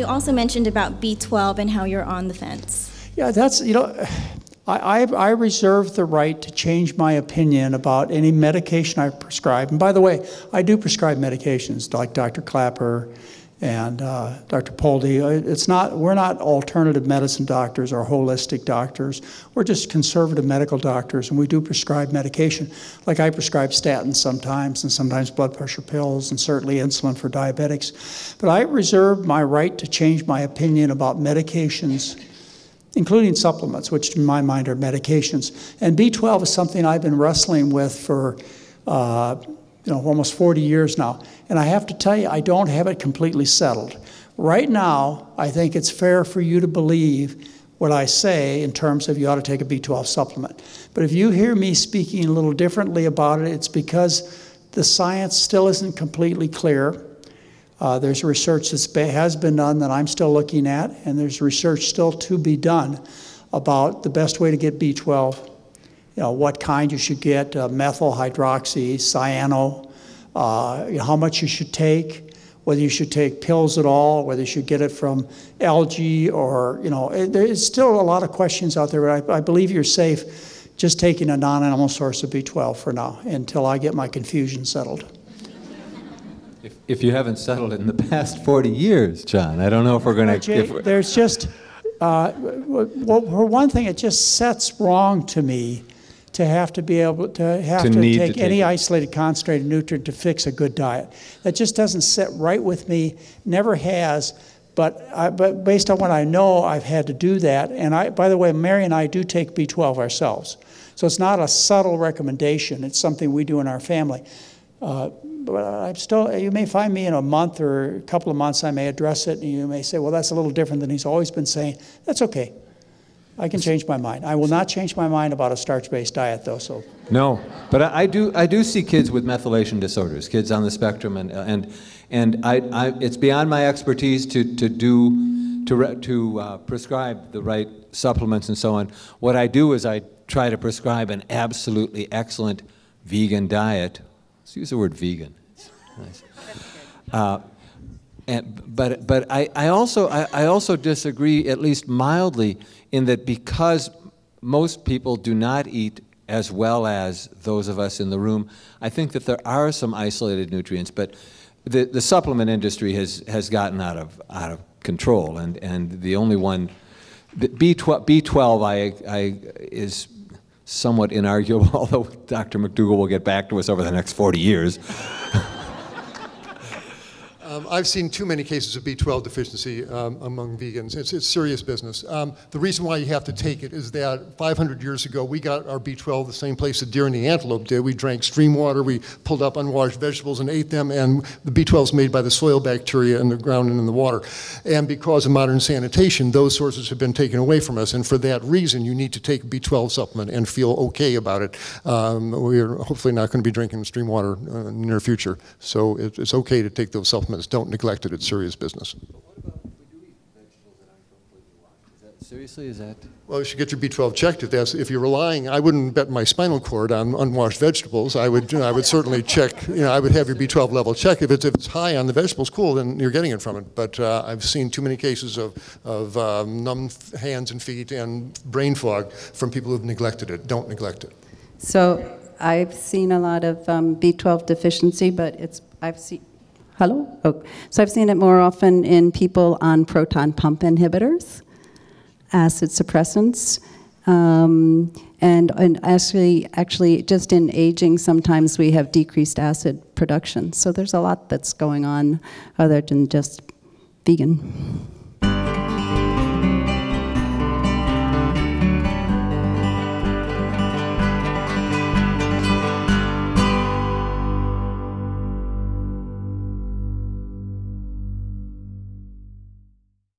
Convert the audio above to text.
you also mentioned about B12 and how you're on the fence. Yeah, that's, you know, I, I, I reserve the right to change my opinion about any medication I prescribe. And by the way, I do prescribe medications like Dr. Klaper and uh, Dr. Pulde. It's not, we're not alternative medicine doctors or holistic doctors. We're just conservative medical doctors, and we do prescribe medication. Like I prescribe statins sometimes, and sometimes blood pressure pills, and certainly insulin for diabetics. But I reserve my right to change my opinion about medications including supplements, which in my mind are medications. And B12 is something I've been wrestling with for uh, you know, almost 40 years now. And I have to tell you, I don't have it completely settled. Right now, I think it's fair for you to believe what I say in terms of you ought to take a B12 supplement. But if you hear me speaking a little differently about it, it's because the science still isn't completely clear. Uh, there's research that has been done that I'm still looking at, and there's research still to be done about the best way to get B12 you know, what kind you should get, uh, methyl hydroxy, cyano, uh, you know, how much you should take, whether you should take pills at all, whether you should get it from algae or, you know, it, there's still a lot of questions out there, but I, I believe you're safe just taking a non-animal source of B12 for now until I get my confusion settled. If, if you haven't settled it in the past 40 years, John, I don't know if we're going to... There's just, uh, well, for one thing, it just sets wrong to me to have to be able to have to, to take, to take any it. isolated concentrated nutrient to fix a good diet. That just doesn't sit right with me, never has. But, I, but based on what I know, I've had to do that. And I, by the way, Mary and I do take B12 ourselves. So it's not a subtle recommendation. It's something we do in our family. Uh, but I'm still, you may find me in a month or a couple of months, I may address it, and you may say, well, that's a little different than he's always been saying. That's okay. I can change my mind. I will not change my mind about a starch-based diet, though. So no, but I, I, do. I do see kids with methylation disorders, kids on the spectrum, and and and I, I it's beyond my expertise to to do to to uh, prescribe the right supplements and so on. What I do is I try to prescribe an absolutely excellent vegan diet. Let's use the word vegan. It's nice. Uh, and, but but I, I also I, I also disagree at least mildly in that because most people do not eat as well as those of us in the room, I think that there are some isolated nutrients, but the, the supplement industry has, has gotten out of, out of control, and, and the only one, B12, B12 I, I, is somewhat inarguable, although Dr. McDougall will get back to us over the next 40 years. Um, I've seen too many cases of B12 deficiency um, among vegans. It's, it's serious business. Um, the reason why you have to take it is that 500 years ago, we got our B12 the same place the deer and the antelope did. We drank stream water, we pulled up unwashed vegetables and ate them, and the B12 is made by the soil bacteria in the ground and in the water. And because of modern sanitation, those sources have been taken away from us. And for that reason, you need to take a B12 supplement and feel okay about it. Um, we're hopefully not going to be drinking stream water uh, in the near future. So it, it's okay to take those supplements don't neglect it. It's serious business. Seriously, is that? Well, you should get your B12 checked if that's if you're relying. I wouldn't bet my spinal cord on unwashed vegetables. I would, you know, I would certainly check. You know, I would have your B12 level checked. If it's if it's high on the vegetables, cool, then you're getting it from it. But uh, I've seen too many cases of of um, numb hands and feet and brain fog from people who've neglected it. Don't neglect it. So I've seen a lot of um, B12 deficiency, but it's I've seen Hello? Oh. So I've seen it more often in people on proton pump inhibitors, acid suppressants, um, and, and actually, actually, just in aging, sometimes we have decreased acid production. So there's a lot that's going on other than just vegan.